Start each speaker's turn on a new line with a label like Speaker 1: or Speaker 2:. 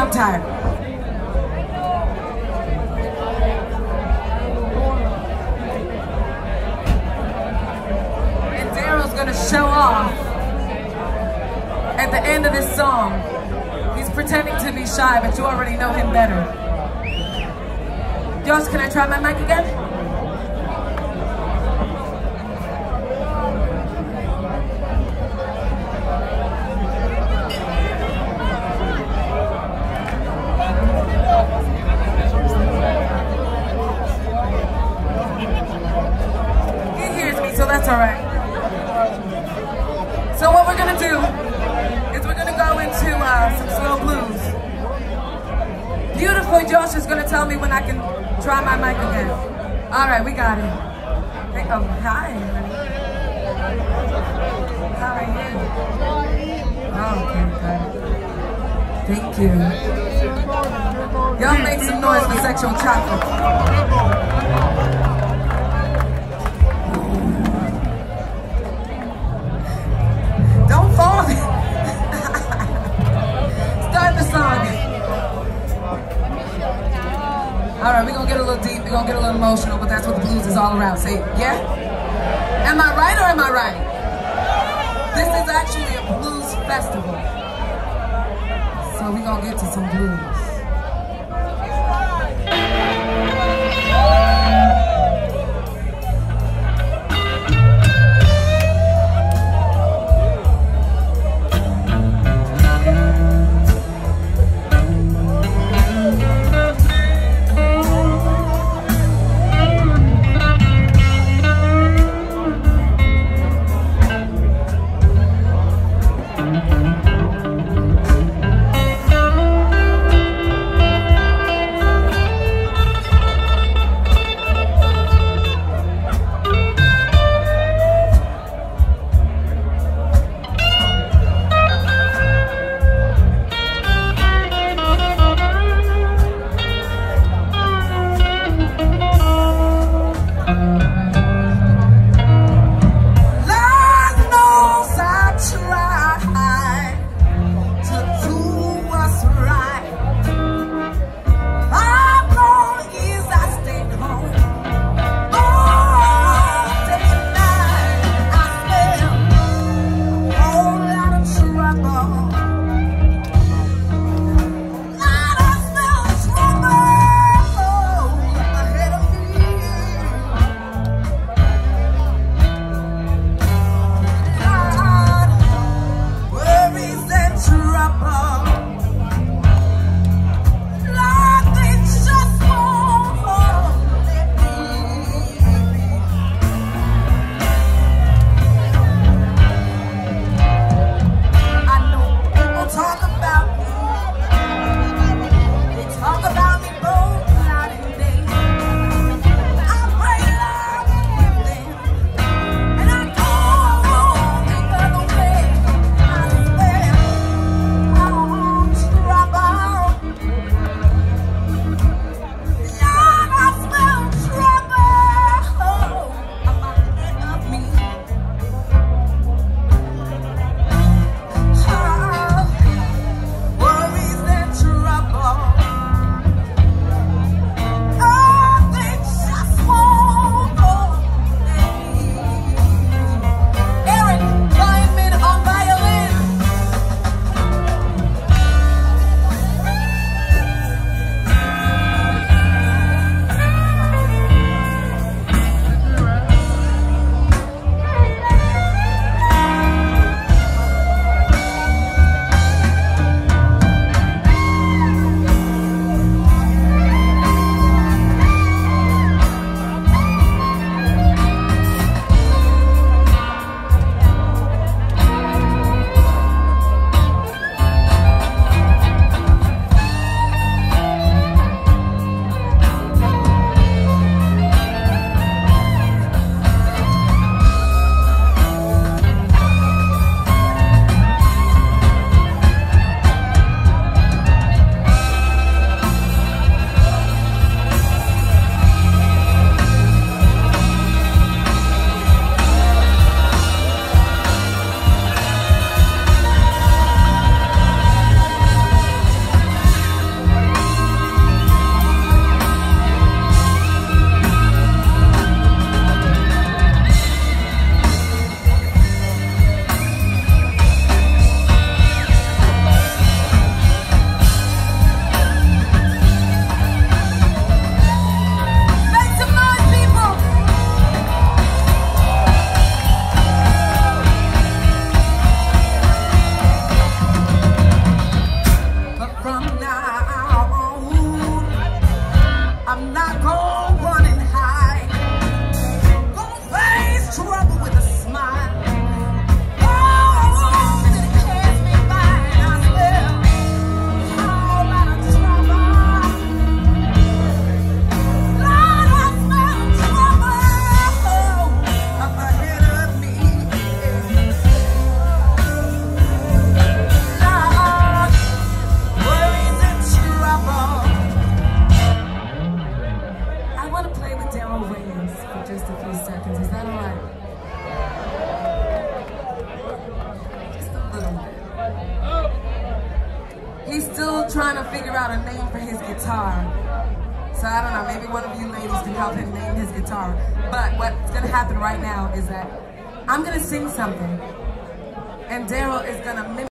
Speaker 1: I'm tired. And Daryl's gonna show off at the end of this song. He's pretending to be shy, but you already know him better. Josh, can I try my mic again? Beautiful Josh is gonna tell me when I can try my mic again. All right, we got it. Hey, oh, hi. How are you? Oh, okay, good. Thank you. Y'all make some noise for sexual chocolate. That's what the blues is all around. Say, yeah? Am I right or am I right? This is actually a blues festival. So we're gonna get to some blues. a few seconds. Is that all right? Just a little bit. He's still trying to figure out a name for his guitar. So I don't know, maybe one of you ladies can help him name his guitar. But what's gonna happen right now is that I'm gonna sing something and Daryl is gonna mimic